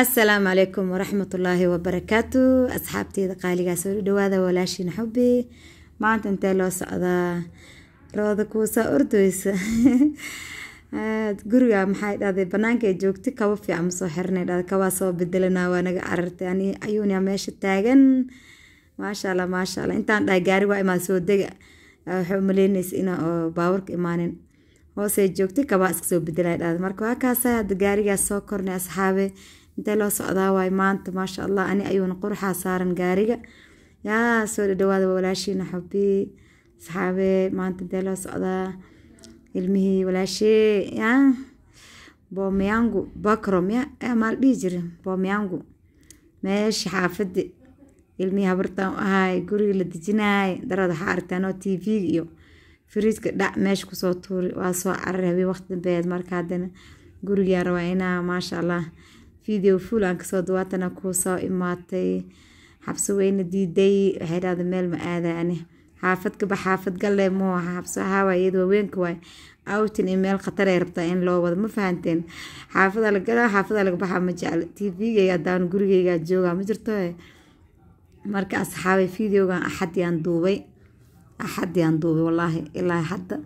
asalaamu calaykum waraxmatullaahi wabarakaatu asxaabteeda qaaligaa soo dhawaada walaashiina xubi maanta intee loo socdaa rooda kuusaa ordeysa guriga maxay dhahday? Banaanka ay joogtay kaba fiican ma soo xirnay dhahday kabaa soo bedelanaa waa naga carartay ani ayuunia meesha taagan? Maasha allah maasha allah intaan dhahay gaari waa imaa soo dega. Waxay umaleynaysa ina oo baaburka imaanin. Hoosay joogtay kabaa iska soo bedelay dhahday. Marka waa kaasa hadda gaarigaas soo kornay asxaabe intee loo socdaa? Waay maanta maasha allah ani ayuuna quruxaa saaran gaariga. Yaa soo dhadhawaada walaashiina xubii asxaabe maanta intee loo socdaa? Ilmihii walaashee yaa boomiyangu bakrom ya maal dhihi jira boomiyangu meesha xaafadi ilmihii habartan u guriga la dejinaay darada waxaa aragtaan oo t v-ga iyo firiidka dhac meesha ku soo tuuri waa soo cararay habeen waqti dambeed marka haddana gurigaa rabaa inaa maasha allah video aan ka soo dawaatana kuu soo imaatay. Xabso weyna diiday waxay dhahda meel ma aadaani xaafad kaba xaafad galle muu aha. Xabso ahaawaay iyada waaweynka waay. Outin iyo meel khatar ay rabtaa in loo wado. Ma fahanteen? Xaafada la galaa xaafada laga baxaa ma jecla t v-gayga gurigaygaa joogaa ma jirto marka asxaabay videogan axadiyaan duubay. Axadiyaan duubay wallaahi. Ilaa hadda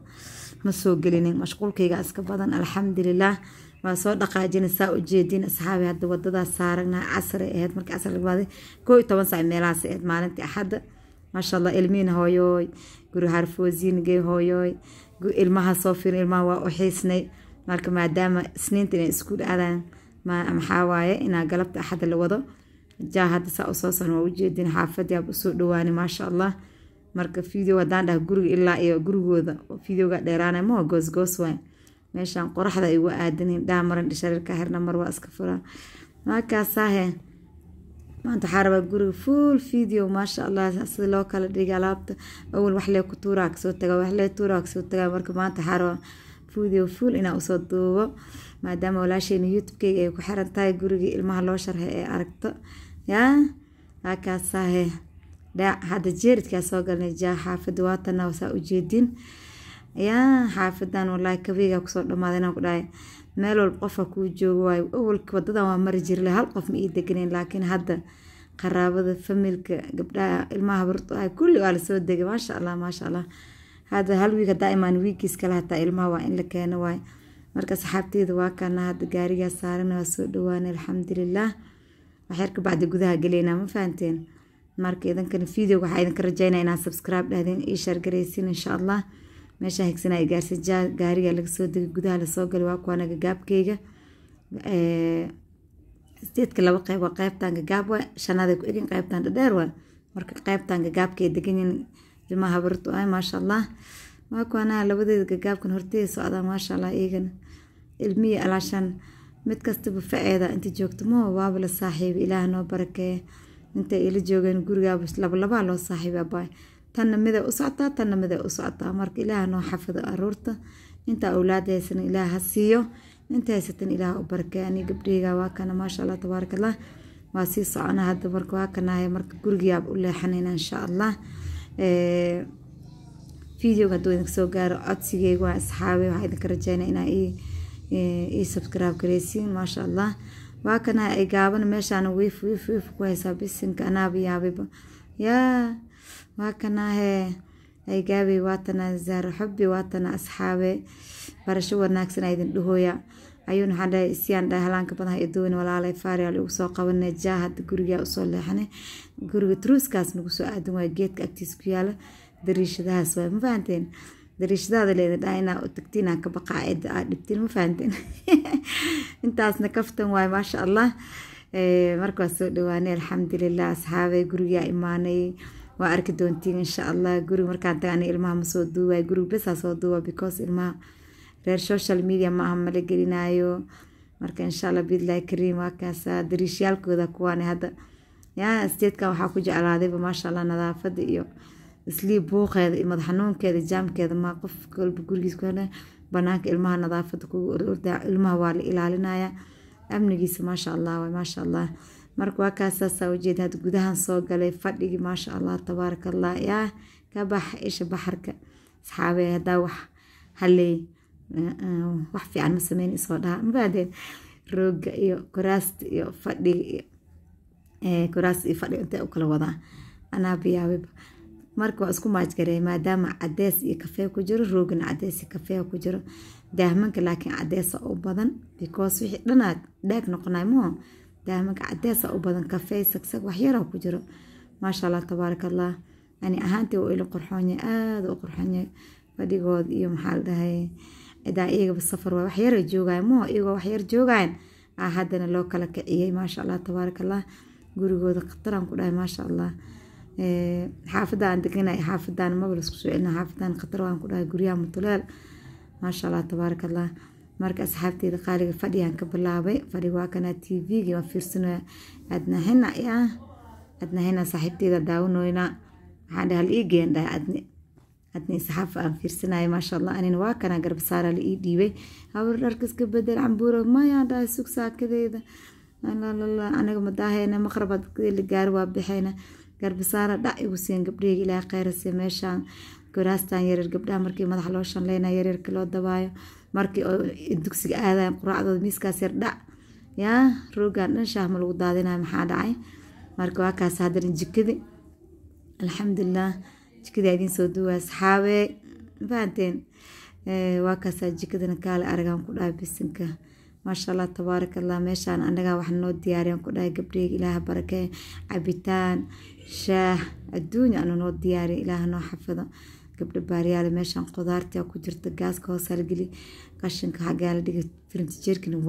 ma soo gelinin. Mashquulkayga iska badan alxamdulilaah waa soo dhaqaajina saa ujeedin asxaabi hadda wadadaas saaragna casri aheyd markii casri lagabaaday koo iyo toban saac meelahaas aheyd maalintii axadda maasha allah ilmihiina hooyooy guri harfoosiingey hooyooy ilmaha soo firin ilmaha waa u xiisnay marka maadaama isniinta inay iskuul aadaan maxaa waaye inaa galabta axadda la wado. Jaa hadda saa u soo san waa ujeedin xaafadii aab u soo dhawaani maasha allah marka video haddaan dhaha guriga ilaa iyo gurigooda videoga dheeraana maho goosgoos waay meeshaan qoraxda uga aadanin dhaa maran dhishareerka xirna mar waa iska furaa markaasaahe maanta waxaa rabaa guriga full video maasha allah sida loo kala dhigay alaabta awal waxlee ku tuuraa ka soo tagaa waxlee tuuraa ka soo tagaa marka maanta waxaa rabaa video full inaa u soo duubo maadaama walaasheena youtube-keyga ay ku xiran tahay gurigii ilmaha loo sharxay ee aragto. Yaa? Markaasaahe dhaac hadda jeeridkaa soo galnay jaa xaafada waatana saa ujeedin yaa xaafadan walaahi kabiga ku soo dhamaaday inaan ku dhahay. Meel walba qofa kuu joogo waayo. Awalka wadadan waa mari jirle hal qof ma ii deganeyn laakiin hadda qaraabada familka gabdhaha ilmaha barto ah kulli waa la soo degay. Maasha allah maasha allah. Hadda hal wiig haddaa imaan wiigiis kale hataa ilmaha waa in la keeno waay marka saxaabteyda waa kana hadda gaarigaa saarana waa soo dhawaanay alxamdulilaah waxyar bacdi gudaha geleynaa ma fahanteen? Marka idankana videoga waxaa idinka rajeynaa inaad subscribe dhahdeen ii shaargaraysin insha allah meeshaa higsanaa ay gaarsa gaariga laga soo degay gudaha la soo galay waa kuwaana gagaabkeyga sideedka laba qeyb waa qeybtan gagaab waa shanaad ku egin qeybtan dhadheer waa marka qeybtan gagaabkay deganyin ilmaha habartu ah maasha allah waa kuwaana labadeeda gagaabkan horteeda socdaa maasha allah iyagana ilmihi alaashan mid kastaba faceeda inta joogto moo waaba la saaxiibay ilaah noo barakeeya intay ila joogeen gurigaaba labalabaa loo saaxiibay abaay tanna miday u socotaa tanna miday u socotaa marka ilaah noo xafido aruurta inta awlaad haysan ilaah ha siiyo. Inta haysatan ilaah u barakey ani gabdheyga waa kana maasha allah tabaaraka allah waa sii socona hadda marka waa kanahay marka gurigiyaab u leexanayna insha allah videoga hadduu idinka soo gaaro codsigeyga waa asxaabe. Waxaa idinka rajeynaa inaa ii subscribe gareysiin maasha allah waa kanahay ay gaabana meeshaana wiif wiif wiif ku haysaa bisinka anaaba yaabayba yaa waa kanaahe ay gaabay waatana zaaro xubbi waatana asxaabe barasho wanaagsan a idin dhahooya. Ayuun waxaan dhahay isyaan dhahay halaanka badan ha idoon walaalay faariyaal igu soo qabanay jaa hadda gurigaa u soo leexanay. Guriga truuskaas nagu soo aadan waay geedka agtiis ku yaalla dariishadahaas waay ma fahanteen? Dariishadaada leedin dhaha inaa tagtiin aan ka baqaa cidda aad dhibtiin ma fahanteen? Intaasna kaftan waay maasha allah. Marka soo dhawaanay alxamdulilah asxaabe gurigaa imaanay waa arki doontiin insha allah guriga markaan tagana ilmaha ma soo duuwaay guriga besaa soo duuwa because ilmaha reer social media ma aha mala gelinaayo. Marka insha allah biidlahi kariim waa kaasa dariishyaalkooda kuwaani hadda. Yaa steedkan waxaa ku jeclaadayba maasha allah nadaafada iyo isliib buuqeeda iyo madax xanuunkeeda jaamkeeda ma qof walba gurigiis ku hela banaanka ilmaha nadaafada kugu orordaa ilmaha waa la ilaalinaya amnigiisa maasha allah maasha allah marka waa kaasaasaa ujeeda hadda gudahan soo galay fadhigii maasha allah tabaaraka allah yaa ka bax isha baxarka. Asxaabe haddaa wax haley wax fiican ma sameyn isoo dhaha mabaadeen rooga iyo kuraasta iyo fadhiga iyo kuraasta iyo fadhiga intay u kala wadaa anaa biyaababa marka waa isku maajgareey maadaama cadees iyo kafee ku jiro roogana cadees iyo kafee ku jiro. Daahmanka laakiin cadeesa u badan because wixii dhanaad dhaag noqonay moo daahmanka cadeesa u badan kafee sagsag waxyara ku jiro. Maasha allah tabaaraka allah ani ahaantii waa ila qurxoonye aada u qurxoonye fadhigood iyo maxaa la dhahay cidaa iyagaba safar waa waxyara joogayan moo iyagoo waxyar joogayan aa haddana loo kala kiciyey maasha allah tabaaraka allah gurigooda khataraan ku dhahay maasha allah xaafadda aan deganay xaafadaan maba la isku soo celina xaafadaan khatar waan ku dhahay guryaha mutuleel. Maasha allah tabaaraka allah marka asxaabteeda qaaliga fadhigaan ka bilaabay fadhiga waa kanaa t v-gi waan fiirsanaya adnahina yaa adnahina saaxiibteeda daawanoyna waxaan dhaha la ii geen dhahay adni adni saxaaf aan fiirsanaya maasha allah anina waa kana garbasaara la ii dhiibay. Habar dharkaska bedel cambuuro mayaa dhahay sug saakadeeda. Anaga madaahayna maqrabad la gaari waa bixayna. Garbasaara dhac igu siin gabdhaheyga ilaaha khayrase meeshaan. Garaastan yareer gabdhaha markii madaxa loo shanleyna yareerka loo dabaayo markii dugsiga aadayan quraacdooda miiskaas yar dhac. Yaa roogan dhan shaah ma lagu daadinayo maxaa dhacay? Marka waa kaas haddana jikadi. Alxamdulilah jikadii idiin soo duwaa asxaabee fahanteen? Waa kaasaa jikadana kaale aragaan ku dhahay bisinka maasha allah tabaaraka allah meeshaan anagaa wax noo diyaariyan ku dhahay gabdheyga ilaaha barakee cabitaan shaah adduunya anu noo diyaariya ilaaha noo xafido gabdho baariyaale meeshaan qudaartia ku jirta gaaska hoos halgeli qashinka xaggaa la dhigay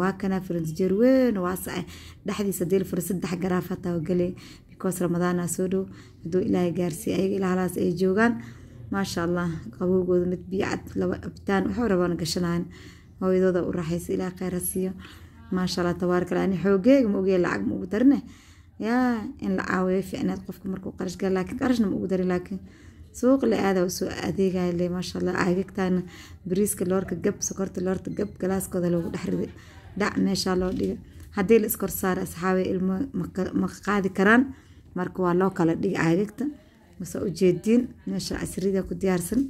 waa kanaa firintijeer weyn waasace dhexdiisa deel fura saddex garaaf hataa galay ramadaana soo dhow. Hadduu ilaahay gaarsiiya ayaga ilaahalaas ay joogaan. Maasha allah qabowgooda mid biyacad laba abitaan waxuu rabaan gashanayan hooyadooda u raaxaysa ilaa kheyr ha siiyo. Maasha allah tabaaraka allah ani xoogeega ma ogee lacag ma ugu darine yaa in la caawiyo ficneed qofka markuu qarash gala laakiin qarashna ma ugu darin laakiin suuq le aada u soo adeegaya le maasha allah caagagtaana bariiska loorka gab sokorta loorta gab galaaskooda loogu dhex riday. Dhac meeshaa loo dhiga haddii la iskor saara asxaabay ilmo ma qaadi karaan? Marka waa loo kala dhiga caagagta mase ujeediin meesha casrida ku diyaarsan.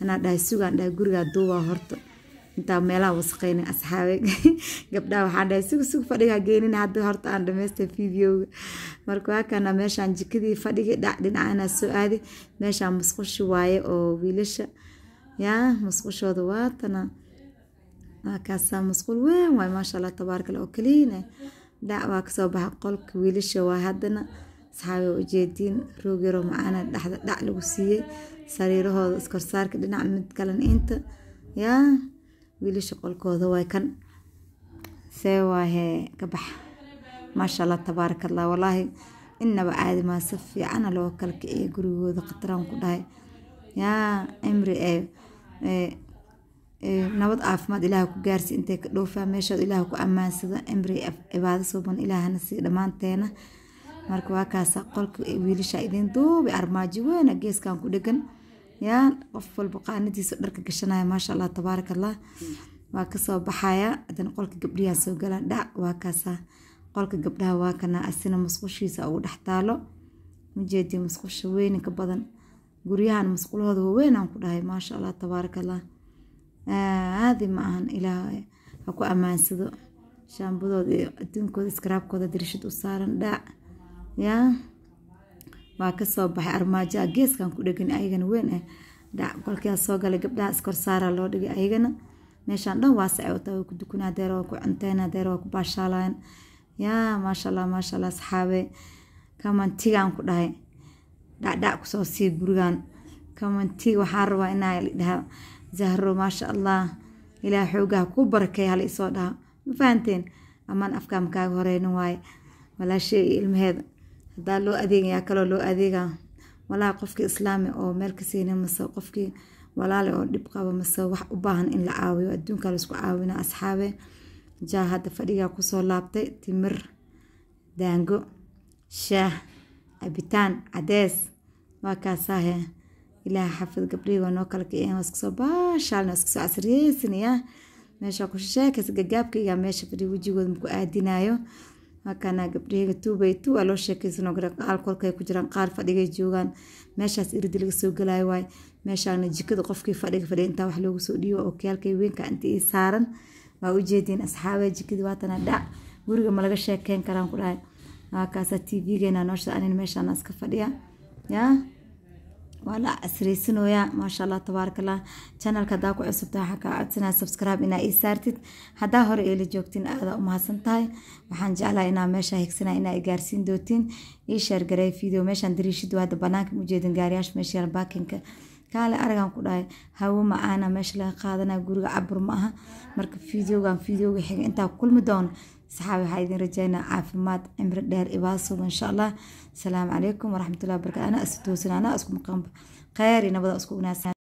Anaa dhahay sugaan dhahay gurigaa duubaa horta intaa meelaha wasaqeyna asxaabe gabdhaha waxaan dhahay sug sug fadhigaa geenin hadda horta aan dhamaystay videoga marka waa kana meeshaan jikadii fadhigi dhac dhinacanaa soo aaday meeshaan musqushi waaye oo wiilasha. Yaa musqushooda waatana waa kaasaa musqul weyn waay maasha allah tabaaraka allah oo kaliina dhac waa ka soo baxa qolka wiilasha waa haddana. Asxaabe ujeediin roog yaroo macaana dhexda dhac lagu siiyey. Sariirahooda iskorsaarka dhinac mid kalena inta. Yaa wiilasha qolkooda way kan. See waahee ka bax. Maasha allah tabaaraka allah walaahi inaba caadi maa si fiicana loo kala kiciya gurigooda khataraan ku dhahay. Yaa cimri ee nabad caafimaad ilaah ku gaarsi intay ka dhoofaa meeshood ilaah ku ammaansada cimri cibaado suuban ilaahana sii dhammaanteena. Marka waa kaasa qolka wiilasha idiin duubi armaajo weyna geeskan ku dhegan yaa qof walba qaanadiisa dharka gashanaya maasha allah tabaaraka allah waa ka soo baxaya hadana qolka gabdhiyaa soo gala dhac waa kaasa qolka gabdhaha waa kana asina musqushiisa ugu dhex taalo. Majeedii musqusha weyninka badan. Guryahan musqulahooda waaweynaan ku dhahay maasha allah tabaaraka allah aadi ma ahan ilaah ha ku ammaansado shaambadooda iyo adduunkooda iskaraabkooda dirishad u saaran dhac yaa waa ka soo baxay armaajoa geeskan ku dhegan ayagana weyn ah dhac qolkia soo galay gabdhaha iskor saara loo dhigay ayagana. Meeshaan dhan waa sacota way ku dukuna hadeer waa ku cunteen hadeer waa ku baashaalayaan yaa maasha allah saxaabe. Kamantigaan ku dhahay. Dhacdhac ku soo sii gurigan kamantiga waxaa rabaa inaa dhaha zahro maasha allah ilaah xoogaha ku barakeeya hala isoo dhaha. Ma fahanteen? Amaan afkaa makaaga waaye. Walaashey ilmaheeda hadaa loo adeegayaa kaloo loo adeegaa? Walaa qofkii islaami oo meel ka mase qofkii walaale oo dhib qaba mase wax u baahan in la caawiyo. Adduunka la isku caawina asxaabe. Jaa hadda fadhigaa ku soo laabtay timir daango shaah cabitaan cadees. Waa kaasaahe ilaaha xafid gabdhihii waa noo kala kiciyeen waa iskasoo baashaalna waa iskasoo casriyeysanaya meesha ku gagaabkayga meesha fadhiya wejigooda maku aadinayo halkana gabdhaheyga tuubay tu waa loo sheekaysanoo gara qaal kolkay ku jiraan qaar fadhigay joogaan. Meeshaas iridi laga soo galaayo waay meeshaana jikada qofkii fadhiga fadhiya intaa wax loogu soo dhiibo oo kiyaalkay weynka inta ii saaran. Waa ujeediin asxaabe jikadii waatana dhac guriga ma laga sheekeyn karaan ku dhahay. Waakaasa t v-geena noosha anin meeshaan iska fadhiya yaa waa la casreysanooyaa maasha allah tabaaraka allah haddaa ku cusubta waxaa kaa codsanaya subscribe inaa ii saartid. Haddaa hore eela joogtin aada u mahadsan tahay. Waxaan jeclaha inaa meesha higsana inaa i gaarsiin dootiin. Ii sheergaray video meeshaan dariishadu hadda banaanka mujeedin gaariyaasha meesha yaalla baakinka kaale aragan ku dhahay hawo macaana meesha laga qaadanaya guriga cabur ma aha. Marka videogan videoga xiga intaa kulmi doono saxaabi waxaa idin rajaynaa caafimaad cimri dheer ibaasuba insha allah asalaamu calaykum waraxmatullahi wabarakatu anaa isu toosin anaa isku maqanba kheyr iyo nabada isku wanaagsan